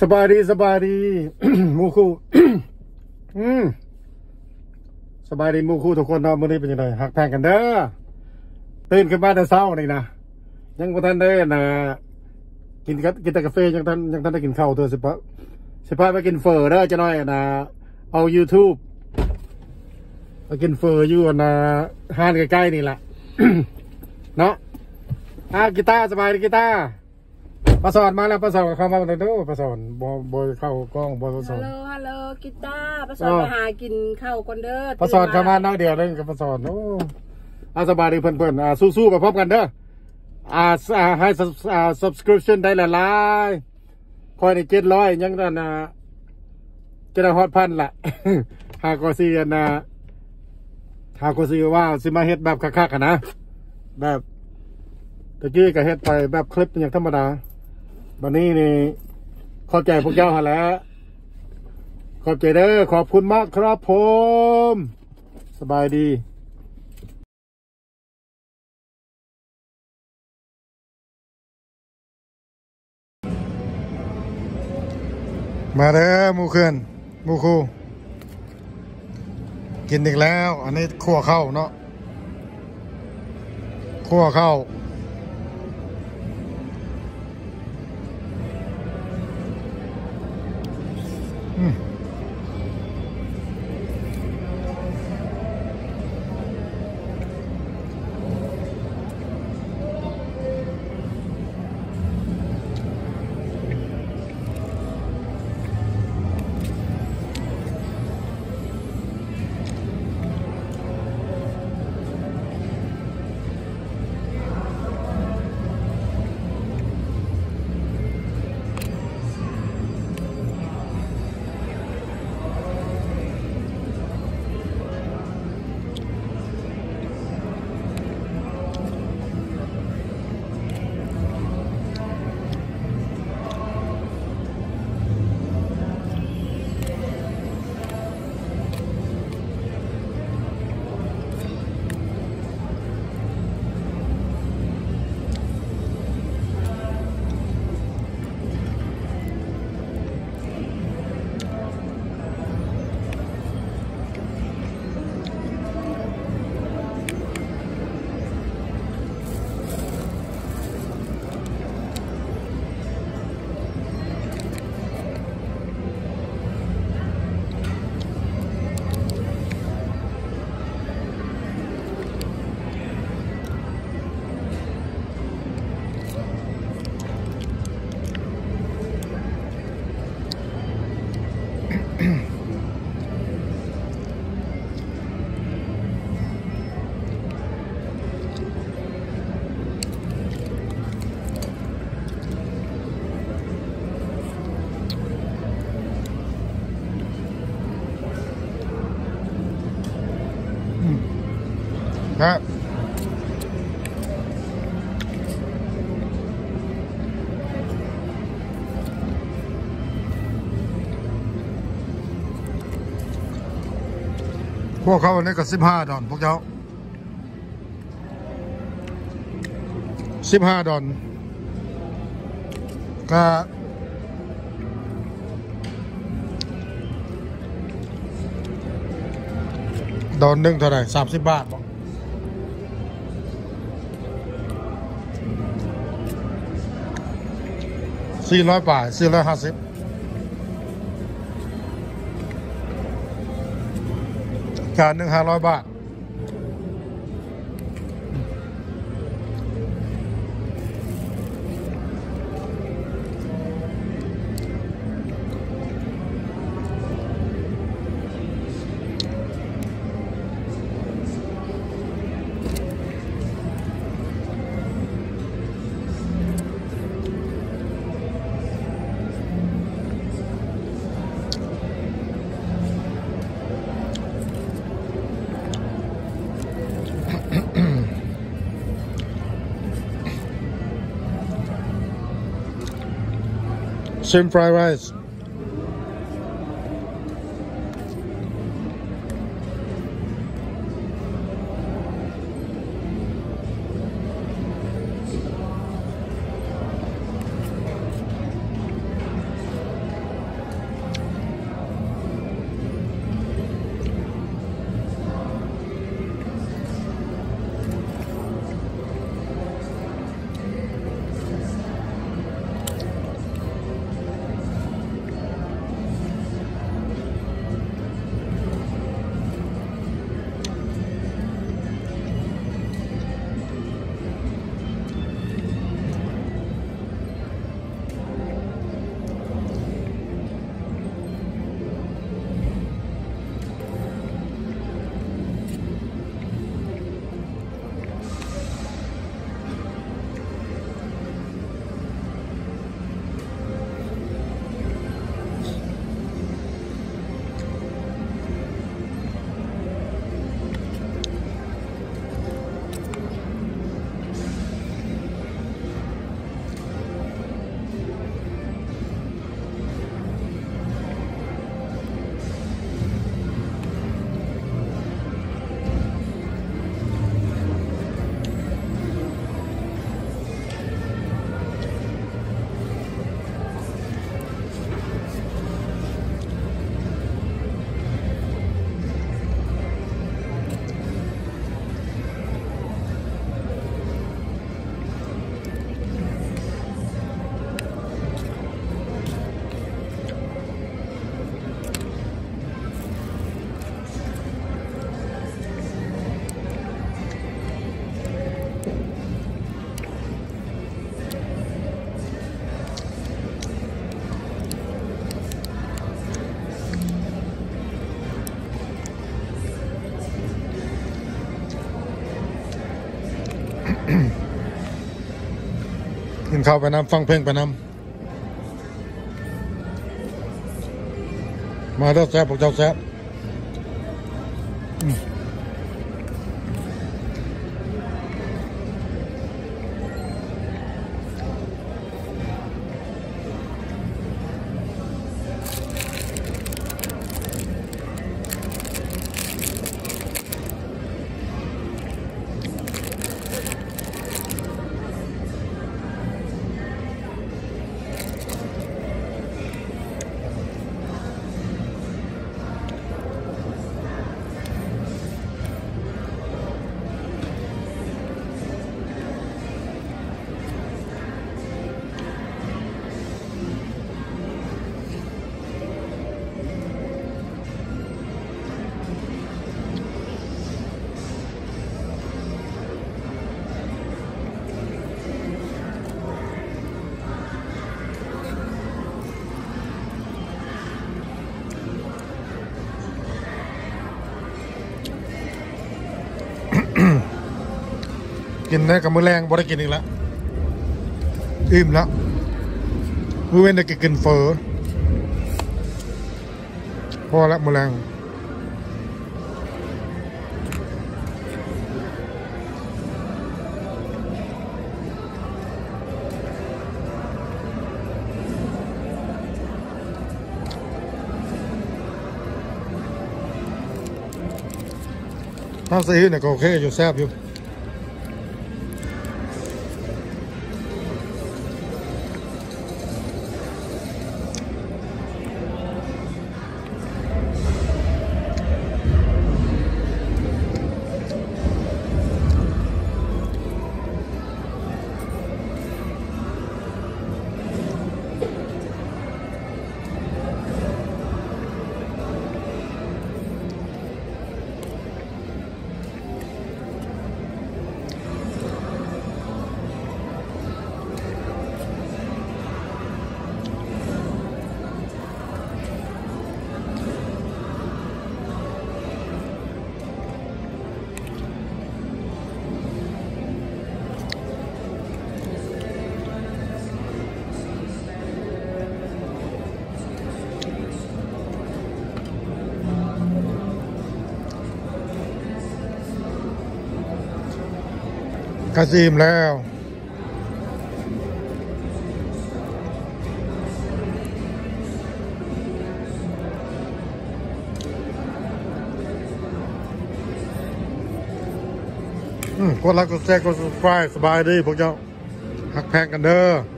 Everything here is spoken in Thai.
สบายดีสบายดีมูคูอืมสบายดีมูคูทุกคนเนาะมื้อนี้เป็นยังไงหักแพงกันเด้อตื่นขึ้นมาแต่เช้านี่นะยังบ่ทันได้นะกินกินแต่กาแฟยังทันยังทันได้กินข้าวเธอสิปะสิพาไปกินเฟอร์เด้อจะน้อยนะเอา YouTube ไปกินเฟอร์อยู่นะห้านใกล้ๆนี่แหละเนาะอะกีตาร์สบายดีกีตาร์ ประสอนมาแล้วประสอนเข้ามาเลยเด้อประสอนบ่บ่เข้ากล้องบ่ประสฮัอลนโหลฮัลโหลกีตาร์ประสอนอ้าวไปหากินข้าวก่อนเด้อประสอนเข้ามาน้อยเดียวเลยกับประสอนโอ้อาสบายดีเพิ่นๆอ่าสู้ๆไปพร้อมกันเด้ออ่าอ่าให้ subs- อ่า subscription ได้หลายๆคอยได้700ยังนั่นน่ะจะได้ฮอดพันละ หากว่าสิอันน่ะหากว่าสิว่าสิมาเฮ็ดแบบคักๆอะนะแบบตะกี้ก็เฮ็ดไปแบบคลิปอย่างธรรมดา วันนี้นี่เข้าใจพวกเจ้าหาแล้วขอบใจเด้อขอบคุณมากครับผม สบายดีมาเด้อมูเขื่อนมูคูกินอีกแล้ว อันนี้ขั่วเข้าเนาะขั่วเข้า ว พวกเขาเนี่ยก็สิบห้าดอนพวกเจ้าสิบห้าดอนก็ดอนหนึ่งเท่าไหร่สามสิบบาทบ่สี่ร้อยบาทสี่ร้อยห้าสิบ จานหนึ่งห้าร้อยบาท shrimp fried rice กินข้าวไปน้ำฟังเพลงไปน้ำมาเด้อแซ่บพวกเจ้าแซ่บ กินได้กับมือแรงบ่ได้กินอีกแล้วอิ่มแล้วมือเว้นได้กินเฟอพอแล้วมือแรง ถ้าซีเนี่ยก็โอเคอยู่แซ่บอยู่ กระซีมแล้วอืมกดไลค์กดแชร์กด subscribe สบายดีพวกเจ้าหักแพงกันเด้อ